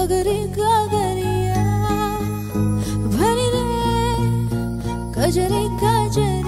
गगरे गगरिया भरी रे गजरे गजरे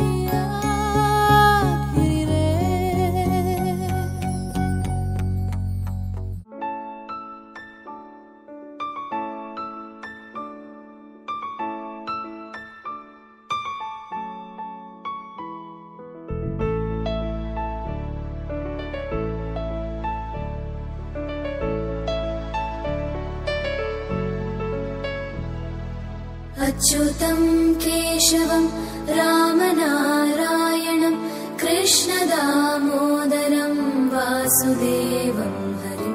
अच्युतं केशवम् रामनारायणं कृष्णदामोदरं वासुदेवं हरि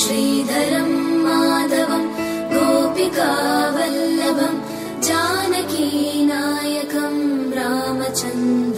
श्रीधरं माधवम् गोपिकावल्लभम् जानकीनायकम् रामचन्द्र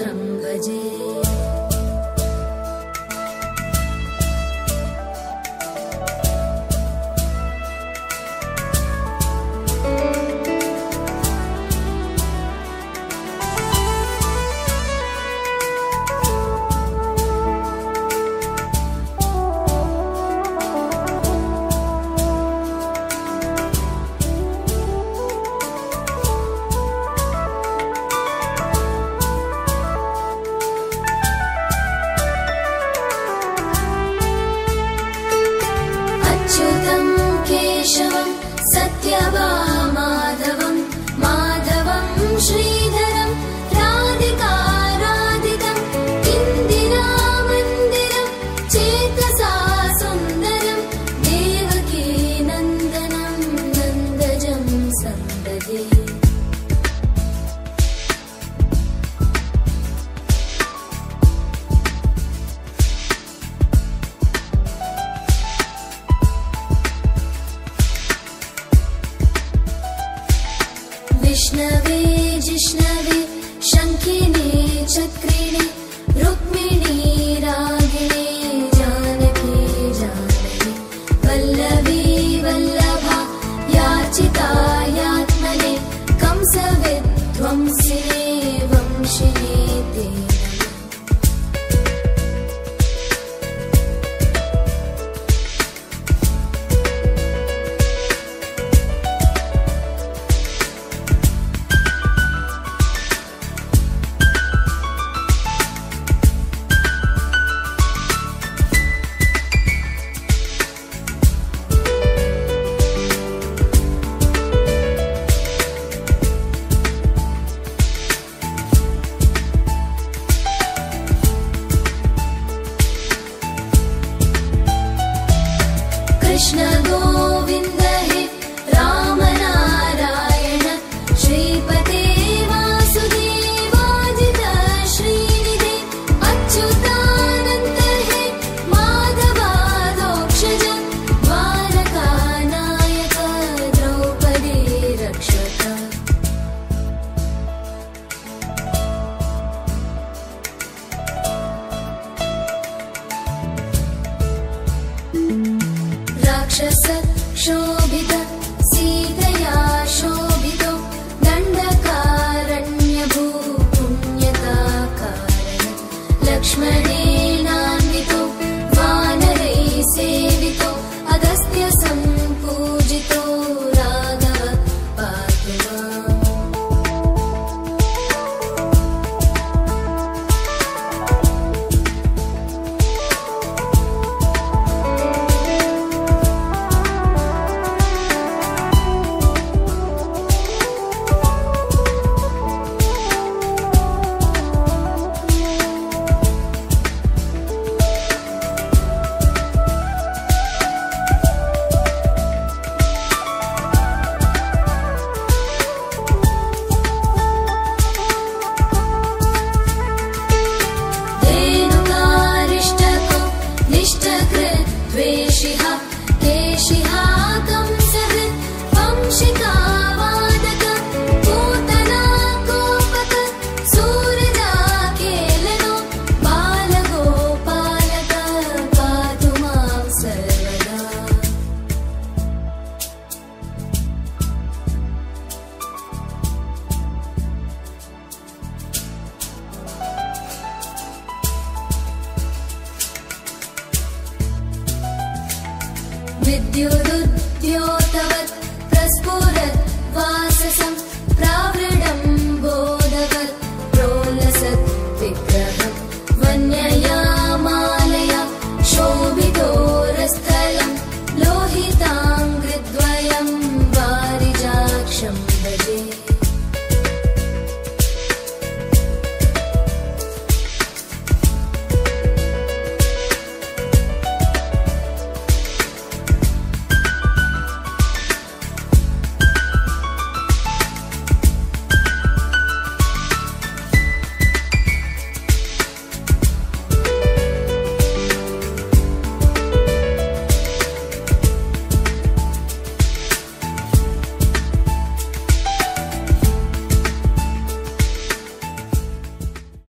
केशिहा with you.